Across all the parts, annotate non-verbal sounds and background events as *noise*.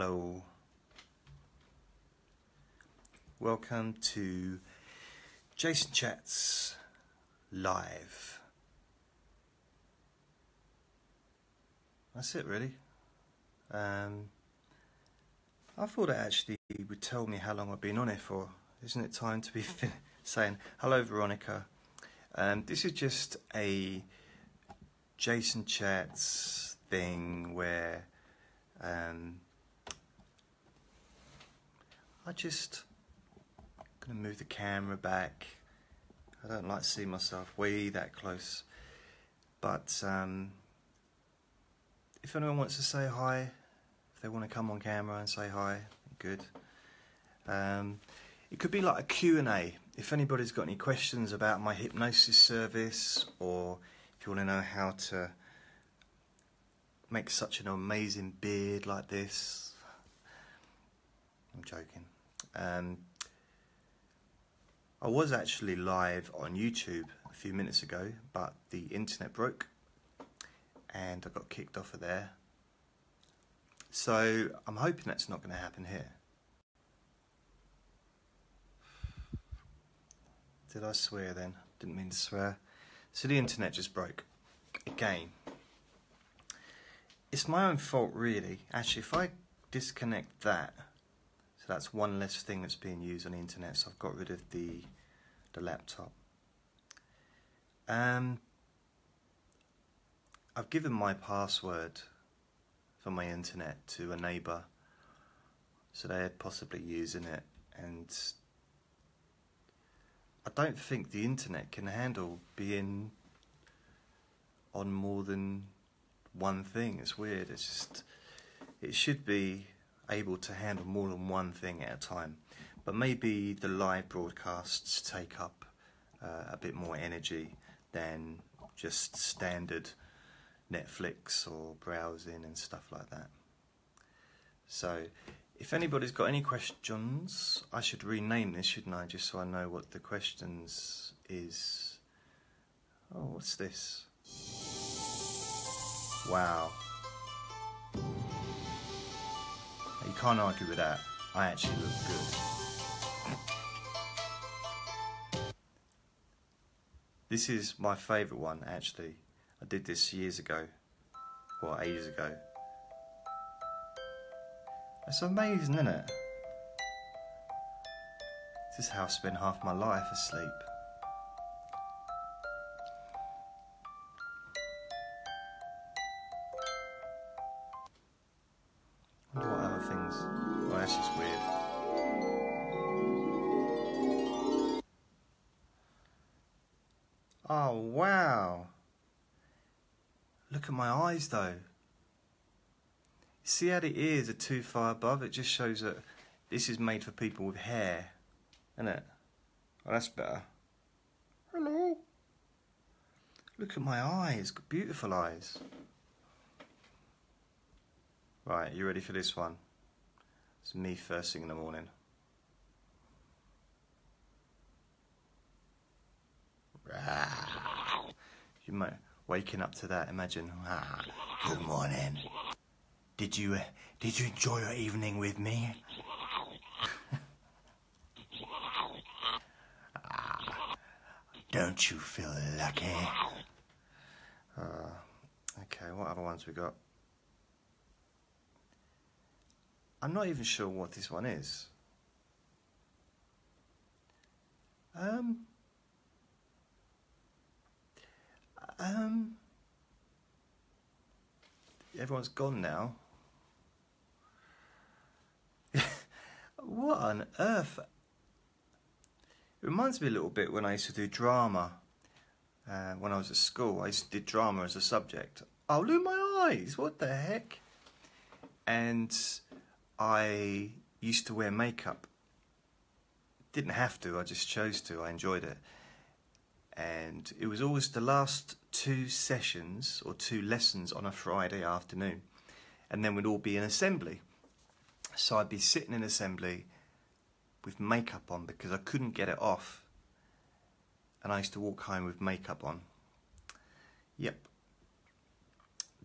Hello. Welcome to Jason Chats Live. That's it, really. Um, I thought it actually would tell me how long I've been on it for. Isn't it time to be *laughs* saying hello, Veronica? Um, this is just a Jason Chats thing where um, I just gonna move the camera back. I don't like to see myself way that close, but um, if anyone wants to say hi, if they want to come on camera and say hi, good. Um, it could be like a Q&A. If anybody's got any questions about my hypnosis service or if you want to know how to make such an amazing beard like this. I'm joking. Um, I was actually live on YouTube a few minutes ago, but the internet broke and I got kicked off of there. So I'm hoping that's not going to happen here. Did I swear then? Didn't mean to swear. So the internet just broke. Again. It's my own fault really. Actually, if I disconnect that, that's one less thing that's being used on the internet, so I've got rid of the, the laptop. Um, I've given my password for my internet to a neighbour, so they're possibly using it, and I don't think the internet can handle being on more than one thing. It's weird. It's just it should be able to handle more than one thing at a time. But maybe the live broadcasts take up uh, a bit more energy than just standard Netflix or browsing and stuff like that. So, if anybody's got any questions, I should rename this, shouldn't I? Just so I know what the questions is. Oh, what's this? Wow. Can't argue with that. I actually look good. This is my favourite one, actually. I did this years ago, or ages ago. It's amazing, isn't it? This is how I spend half my life asleep. How ears are too far above? It just shows that this is made for people with hair, isn't it? Oh, that's better. Hello. Look at my eyes, beautiful eyes. Right, you ready for this one? It's me first thing in the morning. You might waking up to that. Imagine. Good morning. Did you uh, did you enjoy your evening with me? Don't you feel lucky? Uh, okay, what other ones we got? I'm not even sure what this one is. Um. Um. Everyone's gone now. What on earth? It reminds me a little bit when I used to do drama. Uh, when I was at school, I used to do drama as a subject. Oh, look my eyes! What the heck? And I used to wear makeup. Didn't have to, I just chose to, I enjoyed it. And it was always the last two sessions or two lessons on a Friday afternoon. And then we'd all be in assembly. So I'd be sitting in assembly with makeup on because I couldn't get it off. And I used to walk home with makeup on. Yep.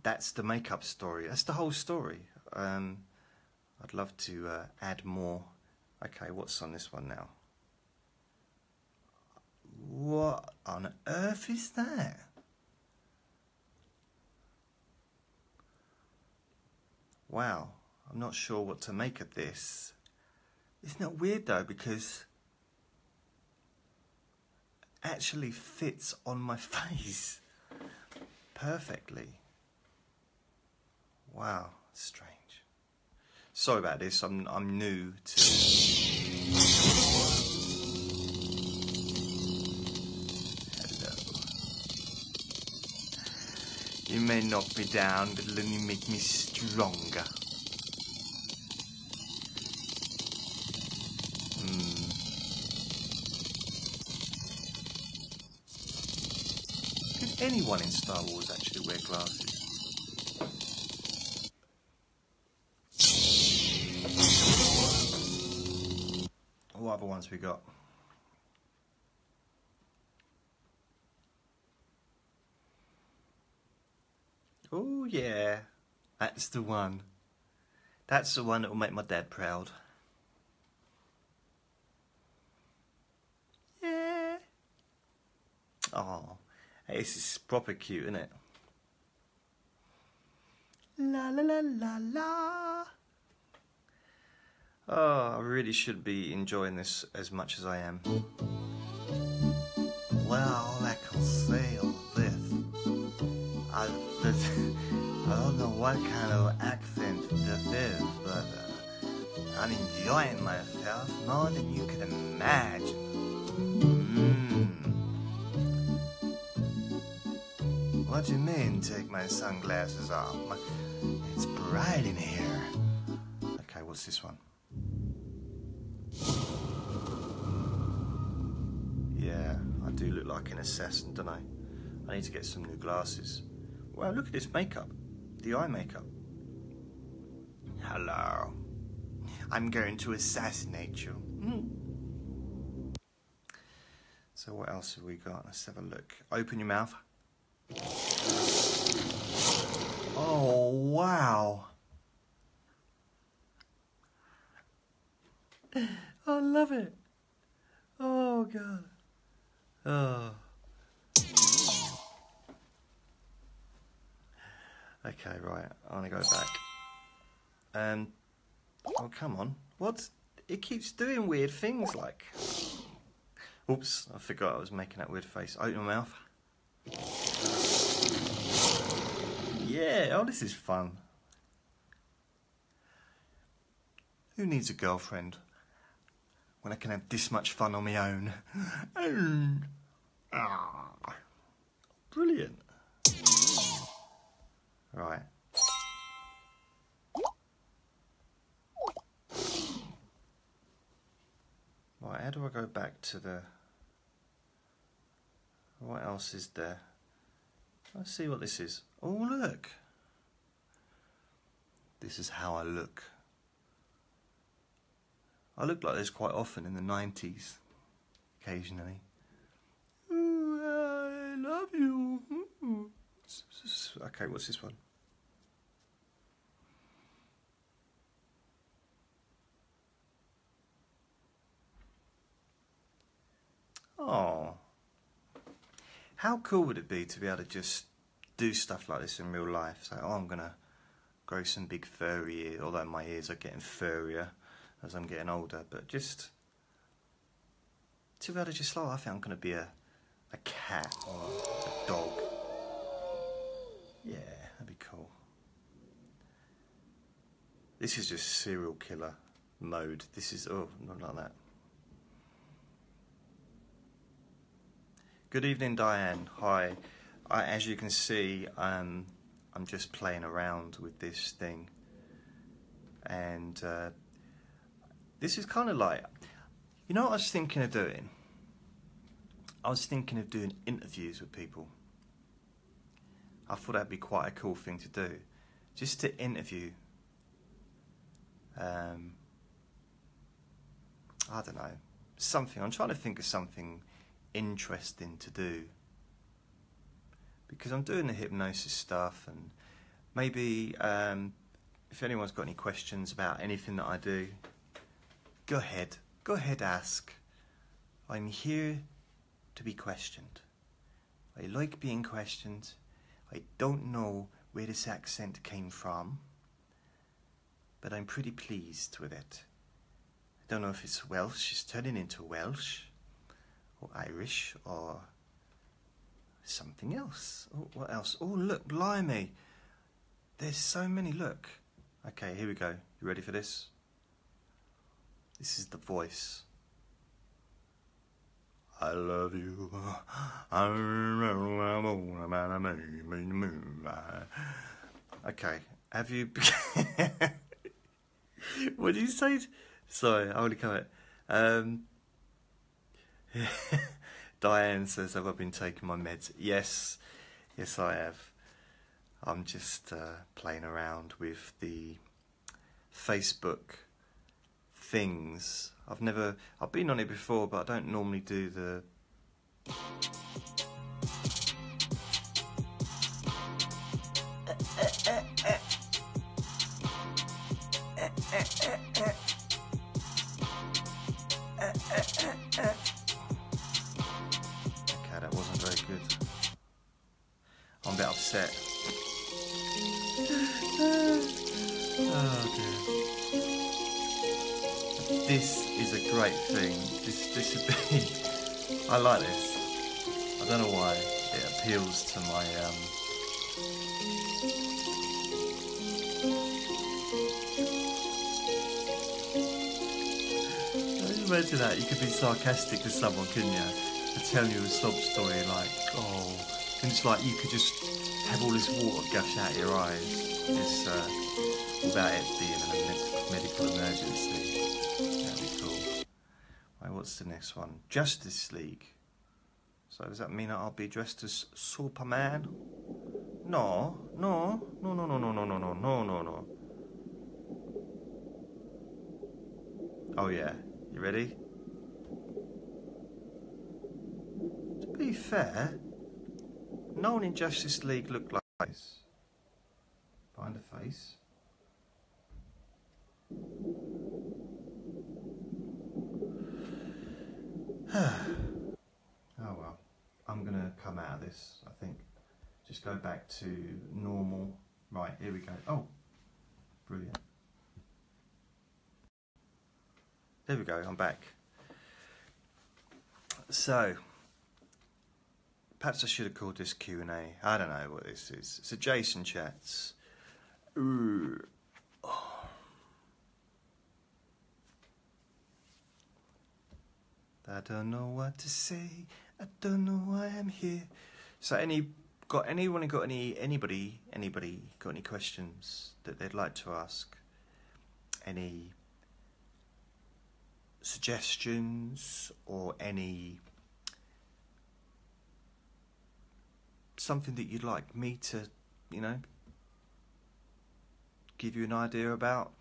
That's the makeup story. That's the whole story. Um, I'd love to uh, add more. Okay, what's on this one now? What on earth is that? Wow, I'm not sure what to make of this. Isn't it weird though because actually fits on my *laughs* face perfectly. Wow, strange. Sorry about this. I'm I'm new to. You may knock me down, but only make me stronger. Anyone in Star Wars actually wear glasses? What other ones we got? Oh yeah, that's the one. That's the one that will make my dad proud. Yeah. Oh, hey, this is proper cute, isn't it? La la la la la. Oh, I really should be enjoying this as much as I am. Well, I can say this. I, this, *laughs* I don't know what kind of accent this is, but uh, I'm enjoying myself more than you can imagine. What do you mean, take my sunglasses off? It's bright in here. Okay, what's this one? Yeah, I do look like an assassin, don't I? I need to get some new glasses. Wow, look at this makeup. The eye makeup. Hello. I'm going to assassinate you. Mm. So what else have we got? Let's have a look. Open your mouth. Oh, wow. *sighs* I love it. Oh, God. Oh. Okay, right. I want to go back. Um. Oh, come on. What? It keeps doing weird things like. Oops, I forgot I was making that weird face. Open your mouth. Yeah, oh, this is fun. Who needs a girlfriend when I can have this much fun on my own? *laughs* Ah, brilliant. Right. Right, how do I go back to the... What else is there? Let's see what this is. Oh, look. This is how I look. I looked like this quite often in the 90s, occasionally. Ooh, I love you. Okay, what's this one? Oh. How cool would it be to be able to just do stuff like this in real life? So oh, I'm to grow some big furry ears, although my ears are getting furrier as I'm getting older, but just to be able to just, oh, I think I'm to be a, a cat or a dog. Yeah, that'd be cool. This is just serial killer mode. This is, oh, not like that. Good evening, Diane. Hi. I, as you can see, um, I'm just playing around with this thing. And uh, this is kind of like, you know what I was thinking of doing? I was thinking of doing interviews with people. I thought that'd be quite a cool thing to do. Just to interview. Um, I don't know. Something. I'm trying to think of something interesting to do because I'm doing the hypnosis stuff and maybe um, if anyone's got any questions about anything that I do, go ahead. Go ahead, ask. I'm here to be questioned. I like being questioned. I don't know where this accent came from, but I'm pretty pleased with it. I don't know if it's Welsh, it's turning into Welsh, or Irish, or something else. Oh, what else? Oh, look, blimey. There's so many. Look. Okay, here we go. You ready for this? This is the voice. I love you. *laughs* *laughs* Okay, have you. *laughs* what did you say? Sorry, I only come it. Um, Diane says, Have I been taking my meds? Yes, yes, I have. I'm just uh, playing around with the Facebook things. I've never, I've been on it before, but I don't normally do the. *laughs* *laughs* I'm a bit upset. oh dear. This is a great thing. This this would be. *laughs* I like this. I don't know why it appeals to my um. Imagine that. You could be sarcastic to someone, couldn't you? And tell you a sob story like, oh, and it's like you could just have all this water gush out of your eyes. It's uh, without it being a med- medical emergency. That'd be cool. Right, what's the next one? Justice League. So does that mean I'll be dressed as Superman? No, no, no, no, no, no, no, no, no, no, no, no. Oh yeah, you ready? To be fair, no one in Justice League looked like this. Find a face. *sighs* oh well, I'm gonna come out of this, I think. Just go back to normal. Right, here we go. Oh, brilliant. There we go, I'm back. So, perhaps I should have called this Q&A. I don't know what this is. It's a Jason Chats. Ooh. Oh. I don't know what to say. I don't know why I'm here. So, any got anyone got any anybody anybody got any questions that they'd like to ask? Any suggestions or any something that you'd like me to, you know, give you an idea about?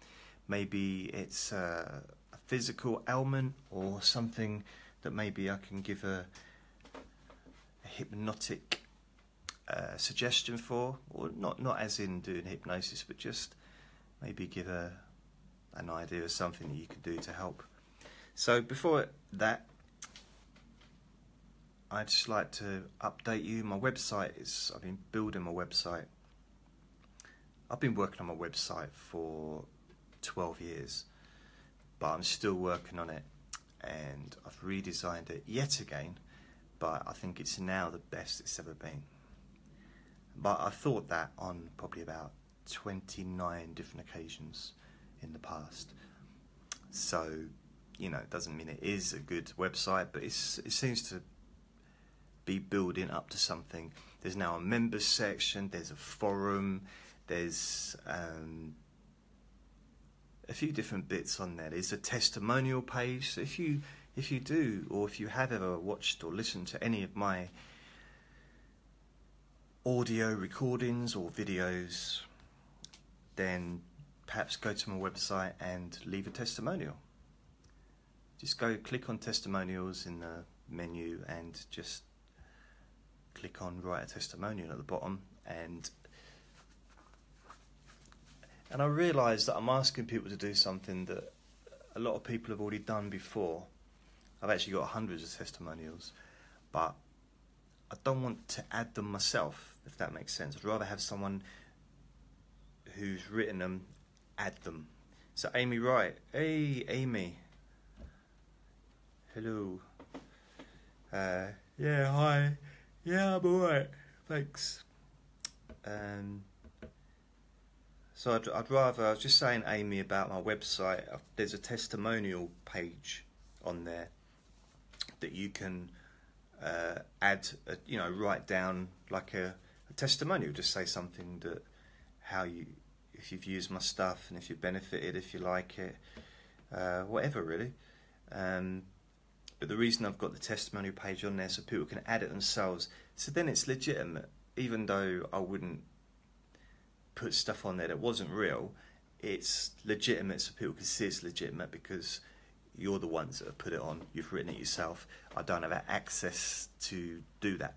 Maybe it's a, a physical ailment or something that maybe I can give a, a hypnotic uh, suggestion for, or not not as in doing hypnosis, but just maybe give a an idea of something that you could do to help. So before that, I'd just like to update you. My website is I've been building my website. I've been working on my website for 12 years, but I'm still working on it, and I've redesigned it yet again. But I think it's now the best it's ever been. But I thought that on probably about 29 different occasions in the past. So, you know, it doesn't mean it is a good website, but it seems to be building up to something. There's now a members section, there's a forum, there's um, a few different bits on there. There's a testimonial page. So if you if you do, or if you have ever watched or listened to any of my audio recordings or videos, then perhaps go to my website and leave a testimonial. Just go click on testimonials in the menu and just click on write a testimonial at the bottom and And I realise that I'm asking people to do something that a lot of people have already done before. I've actually got hundreds of testimonials, but I don't want to add them myself, if that makes sense. I'd rather have someone who's written them add them. So, Amy Wright. Hey, Amy. Hello. Uh, yeah, hi. Yeah, I'm alright. Thanks. Um, so I'd, I'd rather, I was just saying, Amy, about my website. There's a testimonial page on there that you can uh, add, a, you know, write down like a, a testimonial. Just say something that how you, if you've used my stuff and if you benefited, if you like it, uh, whatever really. Um, but the reason I've got the testimonial page on there so people can add it themselves, so then it's legitimate, even though I wouldn't put stuff on there that wasn't real. It's legitimate, so people can see it's legitimate because you're the ones that have put it on. You've written it yourself. I don't have access to do that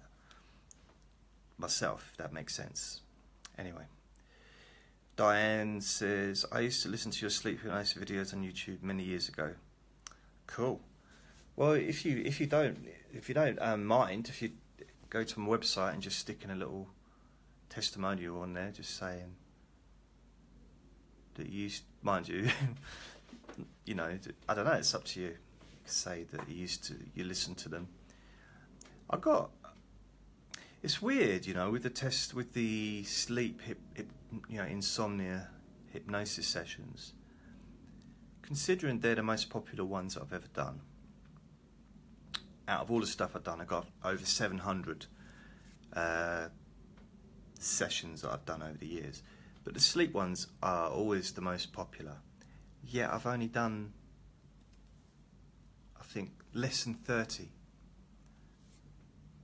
myself, if that makes sense. Anyway. Diane says, I used to listen to your sleep hypnosis videos on YouTube many years ago. Cool. Well, if you if you don't if you don't um, mind, if you go to my website and just stick in a little testimonial on there, just saying that you, used mind you, *laughs* you know, I don't know. It's up to you. you say that you used to you listen to them. I got. It's weird, you know, with the test with the sleep, hip, hip, you know, insomnia hypnosis sessions. Considering they're the most popular ones I've ever done out of all the stuff I've done, I got over 700 uh, sessions that I've done over the years. But the sleep ones are always the most popular. Yeah, I've only done, I think, less than 30.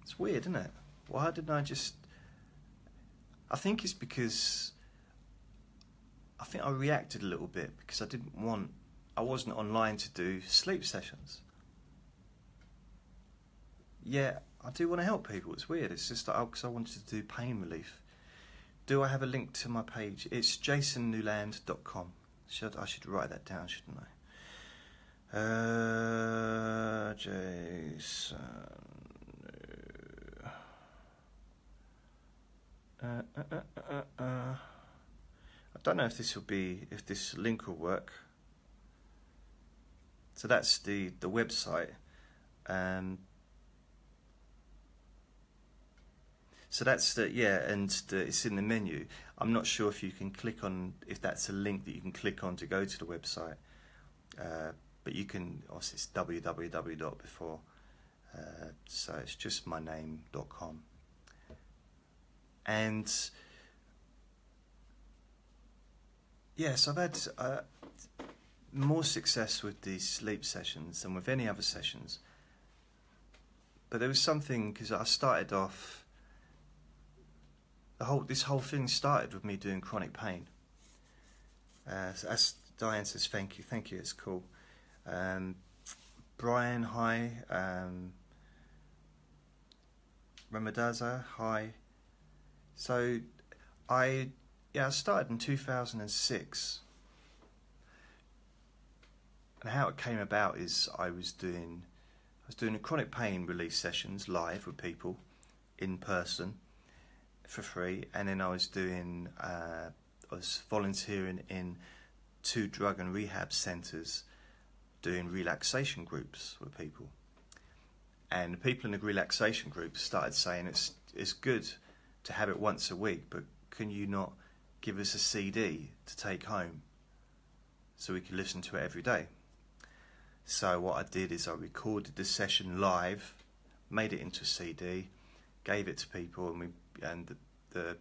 It's weird, isn't it? Why didn't I just. I think it's because. I think I reacted a little bit because I didn't want. I wasn't online to do sleep sessions yeah, I do want to help people. It's weird. It's just because I wanted to do pain relief. Do I have a link to my page? It's jasonnewland.com. Should I should write that down, shouldn't I? Uh, Jason. Uh, uh, uh, uh, uh, I don't know if this will be if this link will work. So that's the the website. Um, So that's the yeah, and the, it's in the menu. I'm not sure if you can click on if that's a link that you can click on to go to the website, uh, but you can. Obviously, it's www before, uh, so it's just my name.com. And yes, I've had uh, more success with these sleep sessions than with any other sessions. But there was something because I started off the whole this whole thing started with me doing chronic pain. Uh, as Diane says, thank you, thank you, it's cool. Um, Brian, hi. Um, Ramadaza, hi. So, I yeah, I started in 2006, and how it came about is I was doing I was doing a chronic pain relief sessions live with people in person for free, and then I was doing uh, I was volunteering in two drug and rehab centres, doing relaxation groups with people, and the people in the relaxation groups started saying it's it's good to have it once a week, but can you not give us a CD to take home so we can listen to it every day? So what I did is I recorded the session live, made it into a CD, gave it to people, and we and the,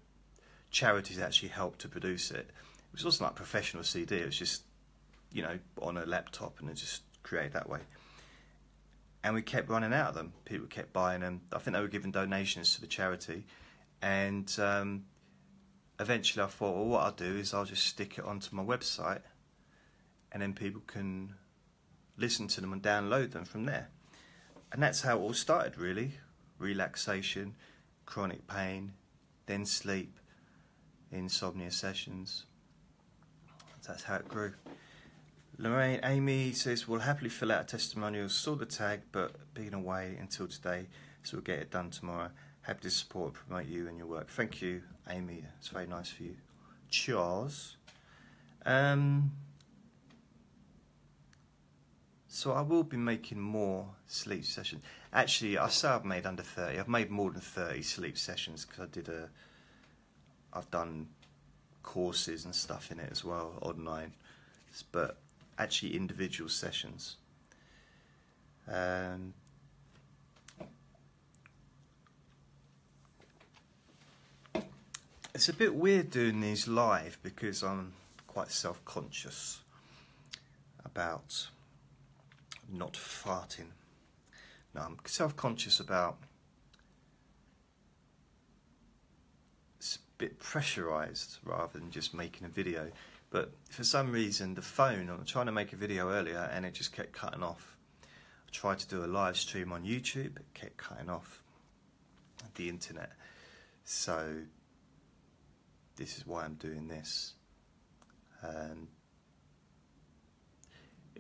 charities actually helped to produce it. It was also like professional CD. It was just, you know, on a laptop and it just created that way. And we kept running out of them. People kept buying them. I think they were giving donations to the charity. And um, eventually I thought, well, what I'll do is I'll just stick it onto my website and then people can listen to them and download them from there. And that's how it all started, really. Relaxation, chronic pain, then sleep, insomnia sessions. That's how it grew. Lorraine Amy says we'll happily fill out a testimonial, saw the tag, but being away until today, so we'll get it done tomorrow. Happy to support and promote you and your work. Thank you, Amy. It's very nice for you. Cheers. Um, so I will be making more sleep sessions. Actually, I say I've made under 30. I've made more than 30 sleep sessions because I did a. I've done courses and stuff in it as well online, but actually individual sessions. Um, it's a bit weird doing these live because I'm quite self-conscious about not farting. No, I'm self-conscious about it's a bit pressurized rather than just making a video. But for some reason, the phone, I was trying to make a video earlier and it just kept cutting off. I tried to do a live stream on YouTube, it kept cutting off the internet. So this is why I'm doing this.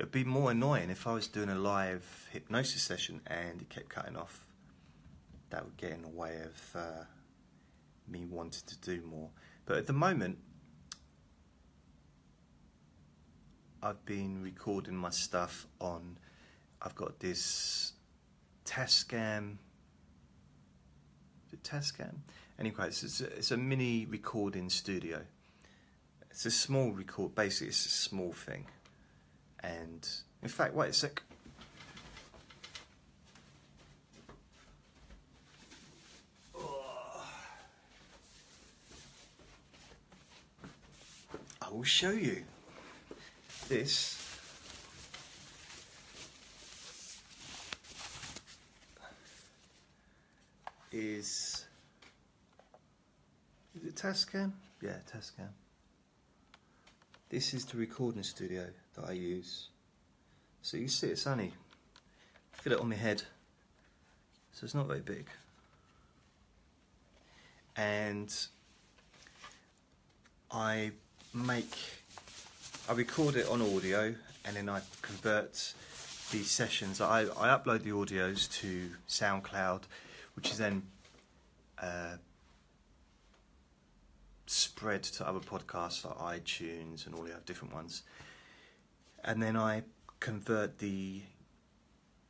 It would be more annoying if I was doing a live hypnosis session and it kept cutting off. That would get in the way of uh, me wanting to do more. But at the moment, I've been recording my stuff on. I've got this Tascam. Is it Tascam? Anyway, it's a, it's a mini recording studio. It's a small record. Basically, it's a small thing and in fact, wait a sec. I will show you. This is is it Tascam? Yeah, Tascam. This is the recording studio that I use. So you see it's only, fit it on my head, so it's not very big. And I make, I record it on audio and then I convert these sessions. I, I upload the audios to SoundCloud, which is then uh, spread to other podcasts like iTunes and all the other different ones. And then I convert the,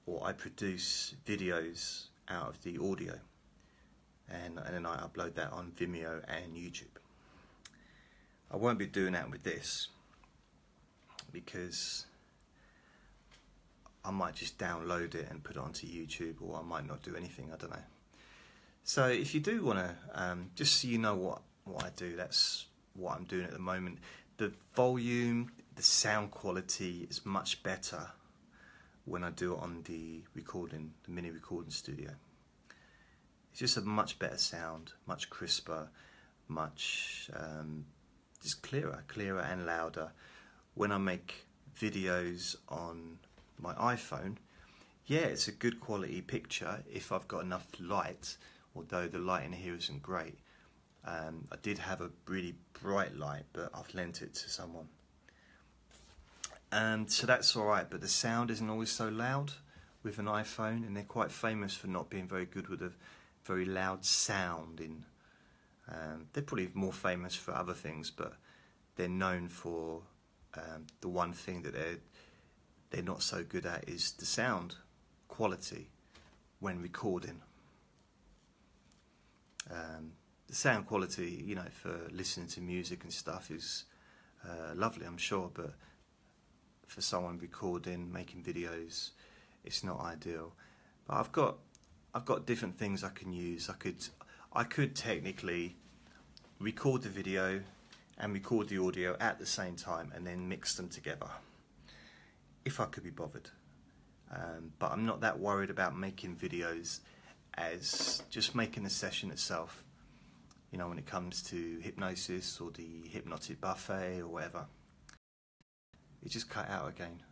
or I produce videos out of the audio. And, and then I upload that on Vimeo and YouTube. I won't be doing that with this because I might just download it and put it onto YouTube, or I might not do anything. I don't know. So if you do want to, um, just so you know what what I do. That's what I'm doing at the moment. The volume, the sound quality is much better when I do it on the recording, the mini recording studio. It's just a much better sound, much crisper, much um, just clearer, clearer and louder. When I make videos on my iPhone, yeah, it's a good quality picture if I've got enough light, although the light in here isn't great. Um, I did have a really bright light, but I've lent it to someone. And so that's alright, but the sound isn't always so loud with an iPhone, and they're quite famous for not being very good with a very loud sound. In um, They're probably more famous for other things, but they're known for um, the one thing that they're, they're not so good at is the sound quality when recording. Um, the sound quality, you know, for listening to music and stuff is uh, lovely, I'm sure, but for someone recording, making videos, it's not ideal. But I've got I've got different things I can use. I could I could technically record the video and record the audio at the same time and then mix them together if I could be bothered. Um, but I'm not that worried about making videos as just making the session itself you know, when it comes to hypnosis or the hypnotic buffet or whatever. It just cut out again.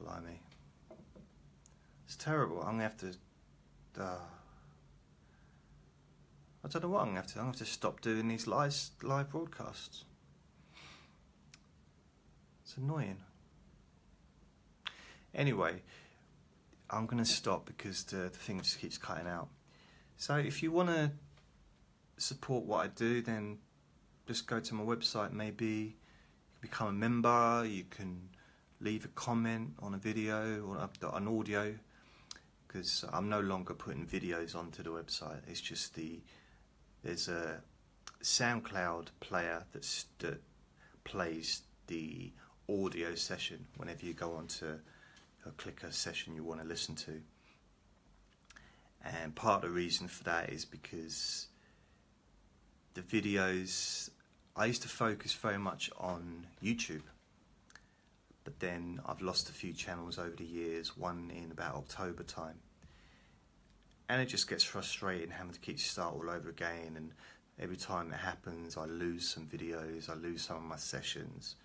Blimey. It's terrible. I'm going to have to... Uh, I don't know what I'm going to have to... I'm going to have to stop doing these live, live broadcasts. It's annoying. Anyway, I'm going to stop because the, the thing just keeps cutting out. So if you want to support what I do, then just go to my website. Maybe become a member. You can leave a comment on a video or an audio because I'm no longer putting videos onto the website. It's just the there's a SoundCloud player that's, that plays the audio session whenever you go onto or uh, click a session you want to listen to. And part of the reason for that is because the videos, I used to focus very much on YouTube, but then I've lost a few channels over the years, one in about October time. And it just gets frustrating having to keep start all over again and every time it happens I lose some videos, I lose some of my sessions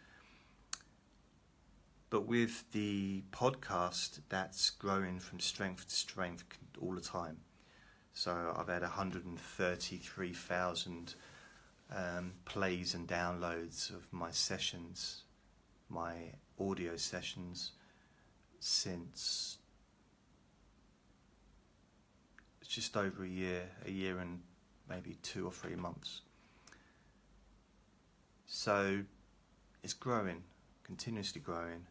but with the podcast, that's growing from strength to strength all the time. So I've had 133,000 um, plays and downloads of my sessions, my audio sessions, since just over a year, a year and maybe two or three months. So it's growing, continuously growing.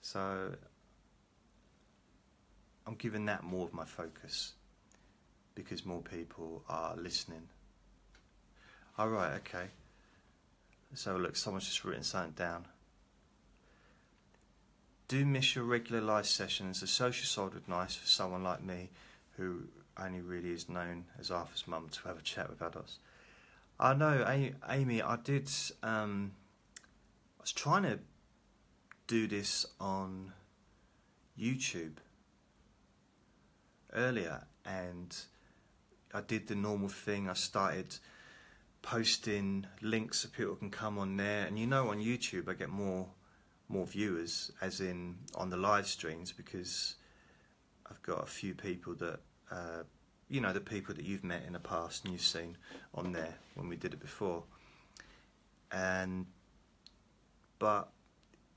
So I'm giving that more of my focus because more people are listening. All right, okay. So look, someone's just written something down. Do miss your regular live sessions. A social side would nice for someone like me who only really is known as Arthur's mum to have a chat with adults. I know, Amy, I did. Um, I was trying to do this on YouTube earlier and I did the normal thing. I started posting links so people can come on there and you know on YouTube I get more more viewers as in on the live streams because I've got a few people that uh, you know the people that you've met in the past and you've seen on there when we did it before and but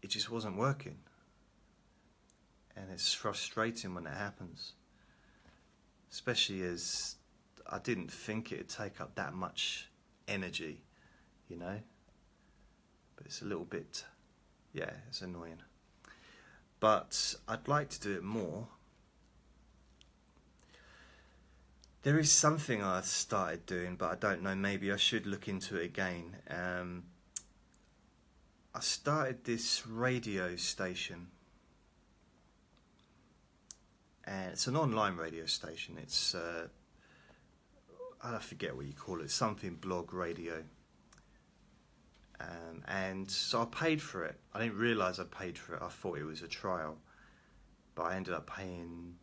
it just wasn't working. And it's frustrating when it happens. Especially as I didn't think it'd take up that much energy, you know? But it's a little bit, yeah, it's annoying. But I'd like to do it more. There is something I started doing, but I don't know, maybe I should look into it again. Um, I started this radio station and it's an online radio station. It's uh, I forget what you call it, something blog radio. Um, and so I paid for it. I didn't realise I paid for it. I thought it was a trial, but I ended up paying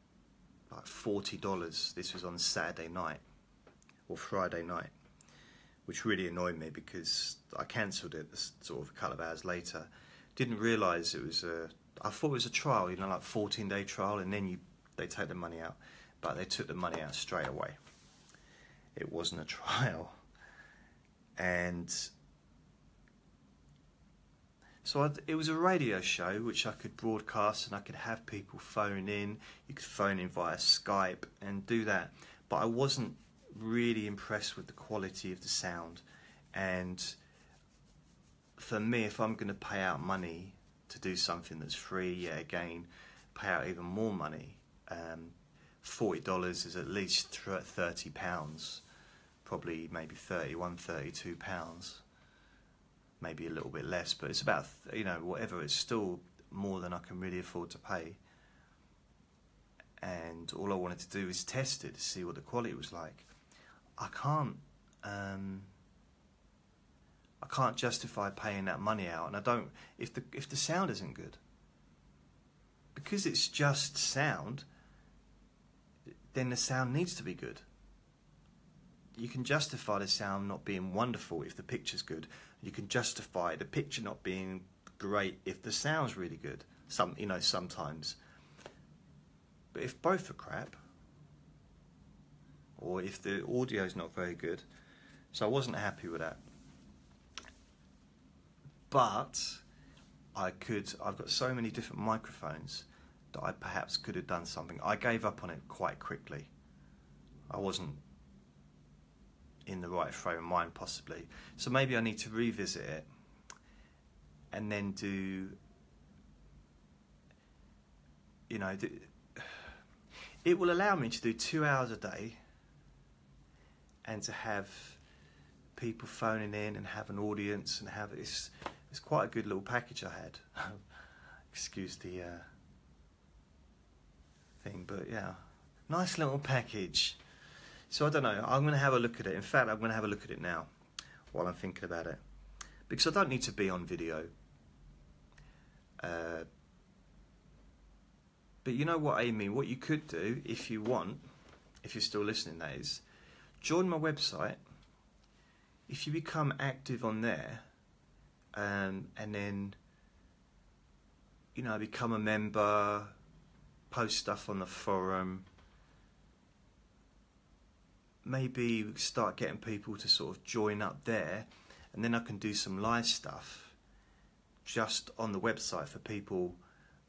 like forty dollars. This was on Saturday night or Friday night which really annoyed me because I cancelled it sort of a couple of hours later. Didn't realise it was a. I thought it was a trial, you know, like 14 day trial, and then you they take the money out, but they took the money out straight away. It wasn't a trial, and so I, it was a radio show which I could broadcast and I could have people phone in. You could phone in via Skype and do that, but I wasn't really impressed with the quality of the sound. And for me, if I'm going to pay out money to do something that's free, yeah, again, pay out even more money. Um, $40 is at least £30, probably maybe 31 £32, maybe a little bit less, but it's about, you know, whatever, it's still more than I can really afford to pay. And all I wanted to do is test it to see what the quality was like. I can't um, I can't justify paying that money out, and I don't if the if the sound isn't good because it's just sound. Then the sound needs to be good. You can justify the sound not being wonderful if the picture's good. You can justify the picture not being great if the sound's really good. Some you know sometimes. But if both are crap, or if the audio's not very good. So I wasn't happy with that. But I could. I've got so many different microphones that I perhaps could have done something. I gave up on it quite quickly. I wasn't in the right frame of mind, possibly. So maybe I need to revisit it and then do. You know, it will allow me to do two hours a day and to have people phoning in and have an audience and have it's it's quite a good little package I had. *laughs* Excuse the uh, thing, but yeah, nice little package. So I don't know. I'm going to have a look at it. In fact, I'm going to have a look at it now while I'm thinking about it, because I don't need to be on video. Uh, but you know what, Amy? What you could do if you want, if you're still listening, that is, join my website. If you become active on there, um, and then you know become a member, post stuff on the forum. Maybe start getting people to sort of join up there, and then I can do some live stuff just on the website for people.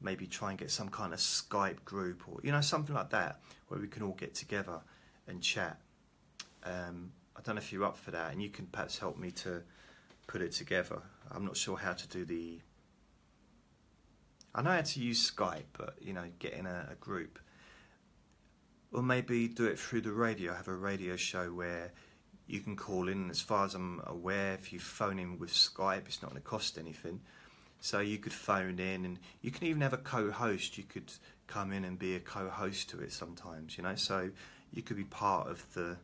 Maybe try and get some kind of Skype group or you know something like that where we can all get together and chat. Um, I don't know if you're up for that, and you can perhaps help me to put it together. I'm not sure how to do the. I know how to use Skype, but you know, get in a, a group. Or maybe do it through the radio. Have a radio show where you can call in. As far as I'm aware, if you phone in with Skype, it's not going to cost anything. So you could phone in, and you can even have a co-host. You could come in and be a co-host to it sometimes. You know, so you could be part of the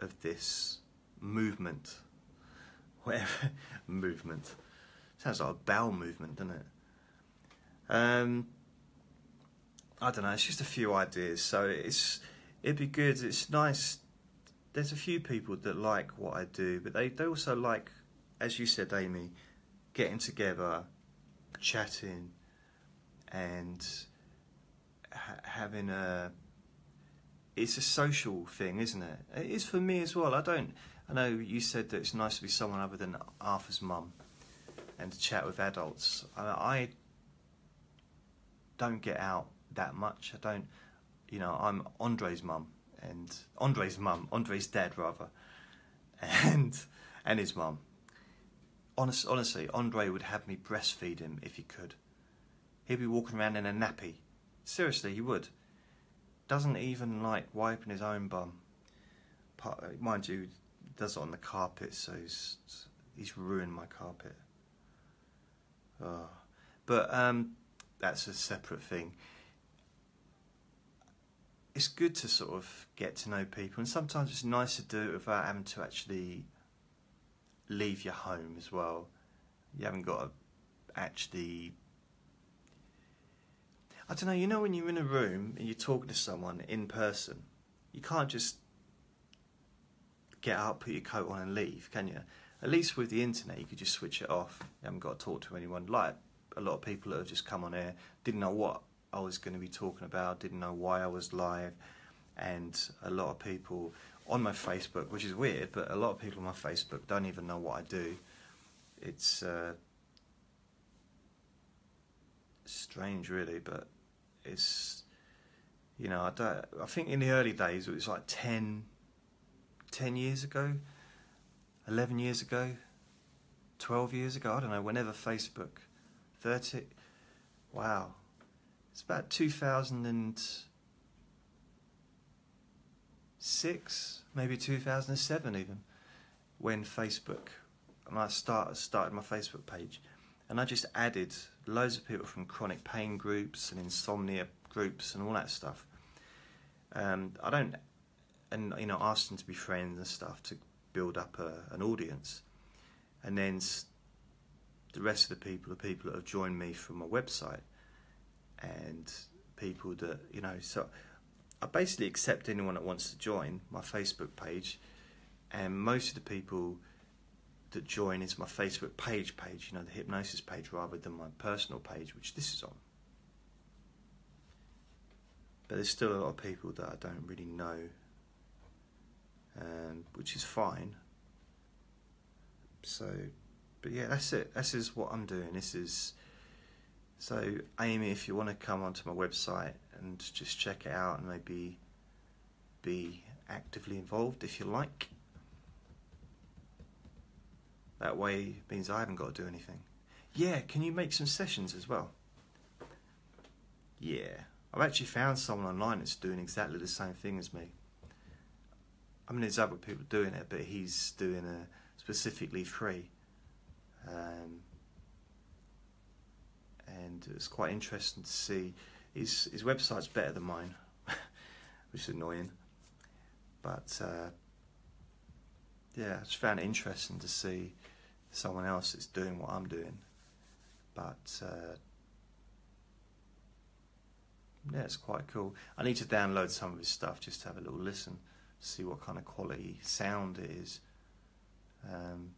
of this movement *laughs* whatever movement. Sounds like a bowel movement, doesn't it? Um, I don't know. It's just a few ideas. So it's it'd be good. It's nice. There's a few people that like what I do, but they they also like, as you said, Amy, getting together, chatting, and ha- having a. It's a social thing, isn't it? It is for me as well. I don't. I know you said that it's nice to be someone other than Arthur's mum and to chat with adults. I don't get out that much. I don't, you know, I'm Andre's mum and Andre's mum, Andre's dad rather, and and his mum. Honest, honestly, Andre would have me breastfeed him if he could. He'd be walking around in a nappy. Seriously, he would. Doesn't even like wiping his own bum. Mind you, does it on the carpet, so he's, he's ruined my carpet. Oh. But um, that's a separate thing. It's good to sort of get to know people, and sometimes it's nice to do it without having to actually leave your home as well. You haven't got to actually. I don't know, you know, when you're in a room and you're talking to someone in person, you can't just get up, put your coat on, and leave, can you? At least with the internet, you could just switch it off. You haven't got to talk to anyone. Like a lot of people that have just come on air, didn't know what I was going to be talking about, didn't know why I was live, and a lot of people on my Facebook, which is weird, but a lot of people on my Facebook don't even know what I do. It's uh, strange, really, but it's you know I don't. I think in the early days it was like ten 10 years ago, 11 years ago, 12 years ago, I don't know, whenever Facebook, 30, wow, it's about 2006, maybe 2007 even, when Facebook, and I start, started my Facebook page, and I just added loads of people from chronic pain groups and insomnia groups and all that stuff. Um, I don't and you know asked them to be friends and stuff to build up a, an audience, and then the rest of the people, are people that have joined me from my website, and people that you know. So I basically accept anyone that wants to join my Facebook page, and most of the people that join is my Facebook page page, you know, the hypnosis page rather than my personal page, which this is on. But there's still a lot of people that I don't really know um, which is fine. So, but yeah, that's it. This is what I'm doing. This is So, Amy, if you want to come onto my website and just check it out and maybe be actively involved if you like, that way means I haven't got to do anything. Yeah, can you make some sessions as well? Yeah, I've actually found someone online that's doing exactly the same thing as me. I mean, there's other people doing it, but he's doing a specifically free. Um, and it's quite interesting to see. His his website's better than mine, *laughs* which is annoying. But uh, yeah, I just found it interesting to see someone else that's doing what I'm doing. But uh, yeah, it's quite cool. I need to download some of his stuff just to have a little listen, see what kind of quality sound it is. Um,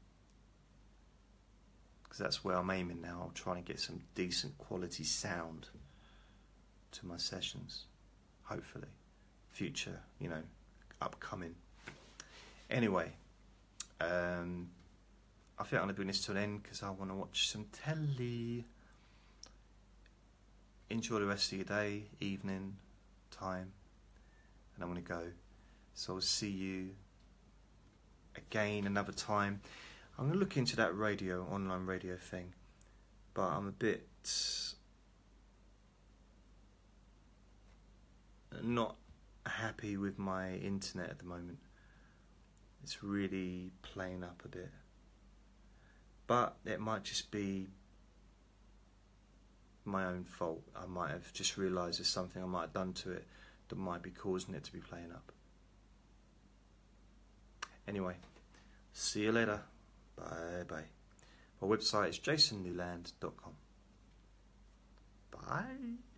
because that's where I'm aiming now. I'm trying to get some decent quality sound to my sessions, hopefully. Future, you know, upcoming. Anyway, um, I think I'm going to bring this to an end because I want to watch some telly. Enjoy the rest of your day, evening, time, and I'm going to go. So I'll see you again another time. I'm going to look into that radio, online radio thing, but I'm a bit not happy with my internet at the moment. It's really playing up a bit. But it might just be my own fault. I might have just realised there's something I might have done to it that might be causing it to be playing up. Anyway, see you later. Bye bye. My website is jasonnewland.com. Bye.